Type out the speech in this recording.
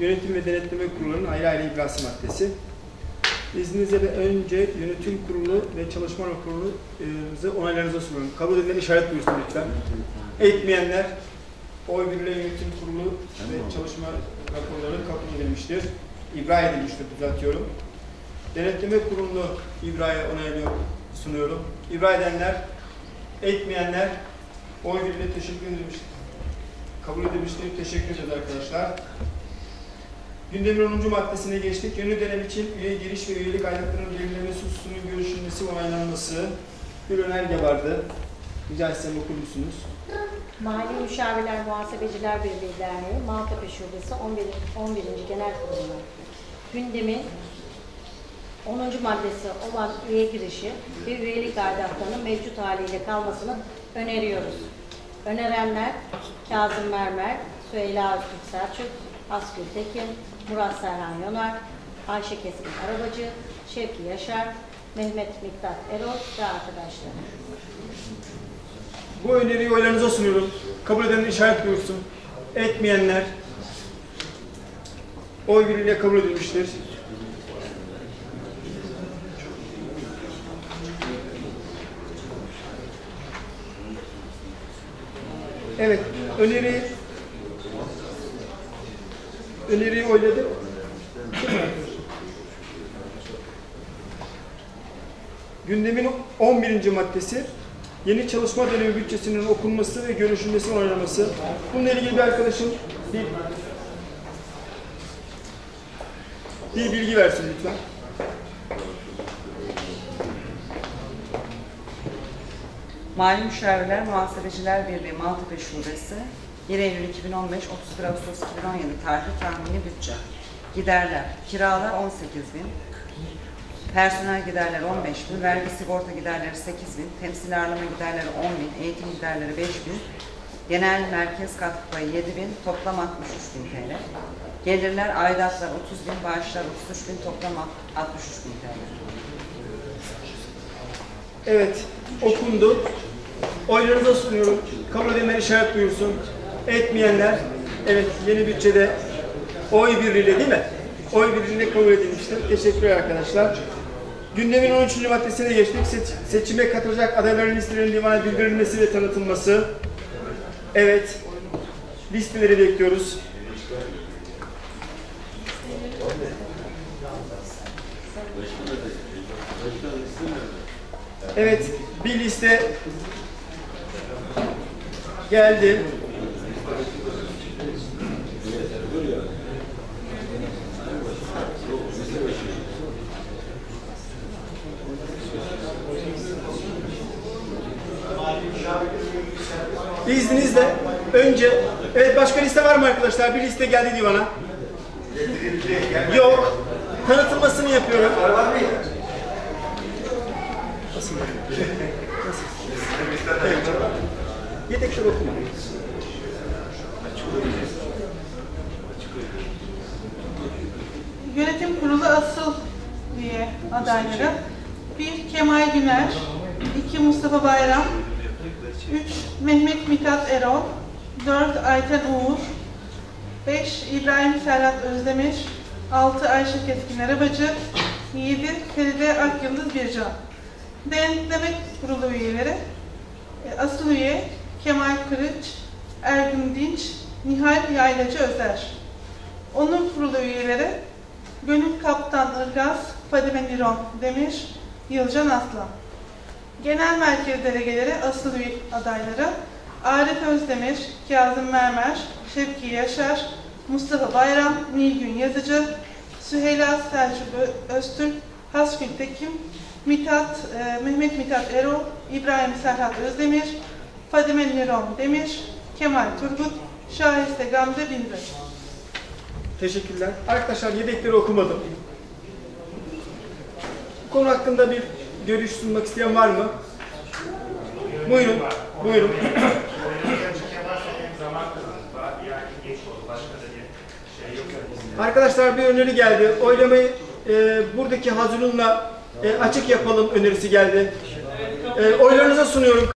Yönetim ve Denetleme Kurulu'nun ayrı ayrı ibrası maddesi. İzninizle de önce yönetim kurulu ve çalışma raporunuzu onaylarınıza sunuyorum. Kabul edenler işaret buyursun lütfen. Etmeyenler oy birliği yönetim kurulu ve çalışma raporları kabul edilmiştir. İbra edilmiştir düzeltiyorum. Denetleme kurulunu İbra'ya onaylıyor sunuyorum. İbra edenler, etmeyenler oy birliği teşekkür edilmiştir. Kabul edilmiştir. Teşekkür ederiz arkadaşlar. Gündemin 10. maddesine geçtik. Yönü dönem için üye giriş ve üyelik aylıklarının belirlenmesi hususunun görüşülmesi ve onaylanması bir önerge vardı. Rica etsem okur musunuz? Mali Müşavirler Muhasebeciler Birliği Derneği Maltepe Şubesi 11. 11. Genel Kurulu. Gündemin 10. maddesi olan üye girişi ve üyelik aidatlarının mevcut haliyle kalmasını öneriyoruz. Önerenler Kazım Mermer, Süheyla Öztürk Selçuk, Asgül Tekin, Murat Serhan Yonar, Ayşe Keskin Arabacı, Şevki Yaşar, Mehmet Miktat Erol ve arkadaşlar. Bu öneriyi oylarınıza sunuyorum. Kabul eden işaret buyursun. Etmeyenler oy birliğiyle kabul edilmiştir. Evet, öneri öneriyi oyladı. Gündemin 11. maddesi yeni çalışma dönemi bütçesinin okunması ve görüşülmesi onaylaması. Bununla ilgili bir arkadaşım bir, bir bilgi versin lütfen. Mali Müşavirler Muhasebeciler Birliği Maltepe Şubesi 1 Eylül 2015 31 Ağustos 2017 tarihli tahmini bütçe. Giderler. Kiralar 18 bin. Personel giderleri 15 bin. Vergi sigorta giderleri 8 bin. Temsil ağırlama giderleri 10 bin. Eğitim giderleri 5 bin. Genel merkez katkı payı 7 bin. Toplam 63 bin TL. Gelirler aidatlar 30 bin. Bağışlar 33 bin. Toplam 63 bin TL. Evet, okundu. Oylarınıza sunuyorum. Kabul edenler işaret buyursun. Etmeyenler, evet yeni bütçede oy birliğiyle değil mi? Oy birliğiyle kabul edilmiştir. Teşekkürler arkadaşlar. Gündemin 13. maddesine geçtik. Seç- seçime katılacak adayların listelerinin divana bildirilmesi ve tanıtılması. Evet, listeleri bekliyoruz. Evet, bir liste geldi. İzninizle önce, evet başka liste var mı arkadaşlar? Bir liste geldi divana. Yok. Tanıtılmasını yapıyorum. Evet. Yedekler okuma. Yönetim Kurulu asıl üye adayları 1 Kemal Güner, 2 Mustafa Bayram, 3 Mehmet Mithat Erol, 4 Ayten Uğur, 5 İbrahim Serhat Özdemir, 6 Ayşe Keskin Arabacı, 7 Feride Akyıldız Bircan. Denetleme Kurulu üyeleri e, asıl üye Kemal Kırıç, Ergün Dinç, Nihal Yaylacı Özer. Onur kurulu üyeleri Gönül Kaptan Irgaz, Fadime Niron Demir, Yılcan Aslan. Genel merkez delegeleri asıl adayları Arif Özdemir, Kazım Mermer, Şevki Yaşar, Mustafa Bayram, Nilgün Yazıcı, Süheyla Selçuk Öztürk, Haskül Tekim, Mithat, e, Mehmet Mithat Erol, İbrahim Serhat Özdemir, Fadime Niron Demir, Kemal Turgut, Şahiste Gamze Bindir. Teşekkürler. Arkadaşlar yedekleri okumadım. Bu konu hakkında bir görüş sunmak isteyen var mı? Buyurun. Buyurun. Arkadaşlar bir öneri geldi. Oylamayı e, buradaki hazırlığınla e, açık yapalım önerisi geldi. E, oylarınıza sunuyorum.